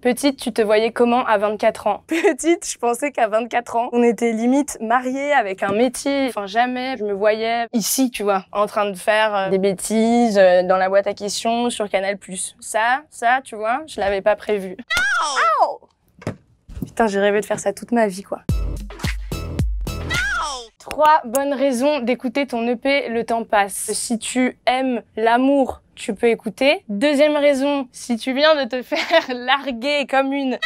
Petite, tu te voyais comment à 24 ans? Petite, je pensais qu'à 24 ans, on était limite mariés avec un métier. Enfin, jamais je me voyais ici, tu vois, en train de faire euh, des bêtises euh, dans la boîte à questions sur Canal+. Ça, ça, tu vois, je l'avais pas prévu. Putain, j'ai rêvé de faire ça toute ma vie, quoi. Trois bonnes raisons d'écouter ton EP Le temps passe. Si tu aimes l'amour, tu peux écouter. Deuxième raison, si tu viens de te faire larguer comme une,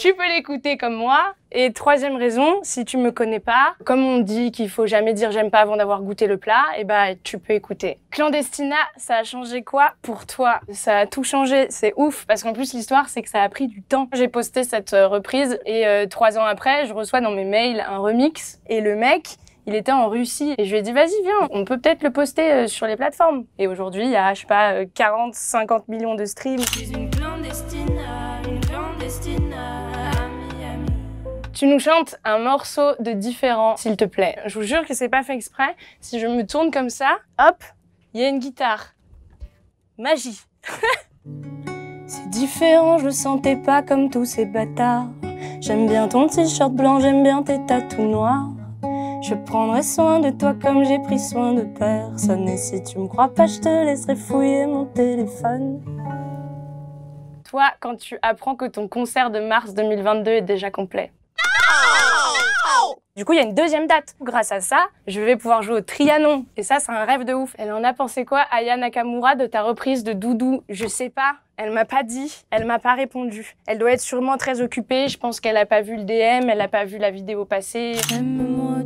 tu peux l'écouter comme moi. Et troisième raison, si tu me connais pas, comme on dit qu'il faut jamais dire j'aime pas avant d'avoir goûté le plat, et eh ben tu peux écouter. Clandestina, ça a changé quoi pour toi? Ça a tout changé, c'est ouf. Parce qu'en plus l'histoire, c'est que ça a pris du temps. J'ai posté cette euh, reprise et euh, trois ans après, je reçois dans mes mails un remix et le mec, il était en Russie et je lui ai dit vas-y viens, on peut peut-être le poster euh, sur les plateformes. Et aujourd'hui, il y a je sais pas 40 50 millions de streams. Une clandestine, une clandestine, tu nous chantes un morceau de différent, s'il te plaît. Je vous jure que c'est pas fait exprès. Si je me tourne comme ça, hop, il y a une guitare. Magie. c'est différent, je le sentais pas comme tous ces bâtards. J'aime bien ton t-shirt blanc, j'aime bien tes tatous noirs. Je prendrai soin de toi comme j'ai pris soin de personne. Et si tu me crois pas, je te laisserai fouiller mon téléphone. Toi, quand tu apprends que ton concert de mars 2022 est déjà complet. Du coup, il y a une deuxième date. Grâce à ça, je vais pouvoir jouer au Trianon. Et ça, c'est un rêve de ouf. Elle en a pensé quoi, Aya Nakamura, de ta reprise de Doudou? Je sais pas. Elle m'a pas dit, elle m'a pas répondu. Elle doit être sûrement très occupée. Je pense qu'elle a pas vu le DM, elle a pas vu la vidéo passer. Aime-moi,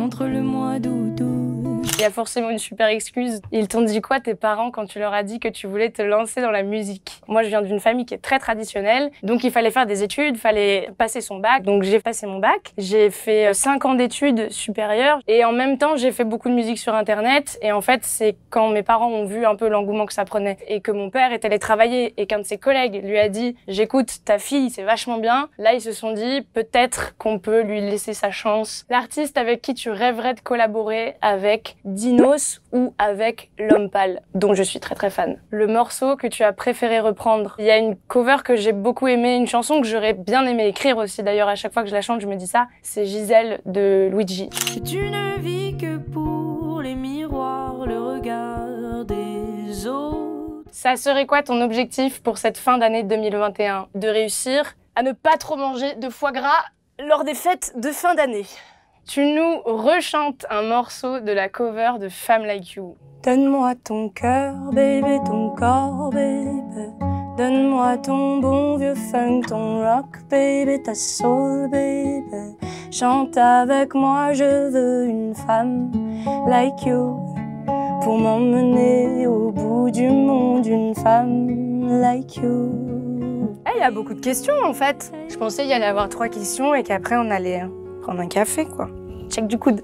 Montre-le-moi, doudou. Il y a forcément une super excuse. Ils t'ont dit quoi, tes parents, quand tu leur as dit que tu voulais te lancer dans la musique? Moi, je viens d'une famille qui est très traditionnelle, donc il fallait faire des études, il fallait passer son bac. Donc j'ai passé mon bac. J'ai fait 5 euh, ans d'études supérieures et en même temps, j'ai fait beaucoup de musique sur Internet. Et en fait, c'est quand mes parents ont vu un peu l'engouement que ça prenait et que mon père est allé travailler et qu'un de ses collègues lui a dit J'écoute ta fille, c'est vachement bien. Là, ils se sont dit Peut-être qu'on peut lui laisser sa chance. L'artiste avec qui tu rêverais de collaborer avec Dinos ou avec L'Homme Pâle, dont je suis très très fan. Le morceau que tu as préféré reprendre. Il y a une cover que j'ai beaucoup aimé, une chanson que j'aurais bien aimé écrire aussi d'ailleurs à chaque fois que je la chante, je me dis ça. C'est Gisèle de Luigi. Tu ne vis que pour les miroirs, le regard des autres. Ça serait quoi ton objectif pour cette fin d'année 2021 De réussir à ne pas trop manger de foie gras lors des fêtes de fin d'année? Tu nous rechantes un morceau de la cover de Femme Like You. Donne-moi ton cœur, baby, ton corps, baby. Donne-moi ton bon vieux funk, ton rock, baby, ta soul, baby. Chante avec moi, je veux une femme like you. Pour m'emmener au bout du monde, une femme like you. Eh, il y a beaucoup de questions en fait. Je pensais y allait avoir trois questions et qu'après on allait prendre un café quoi. Check du coude.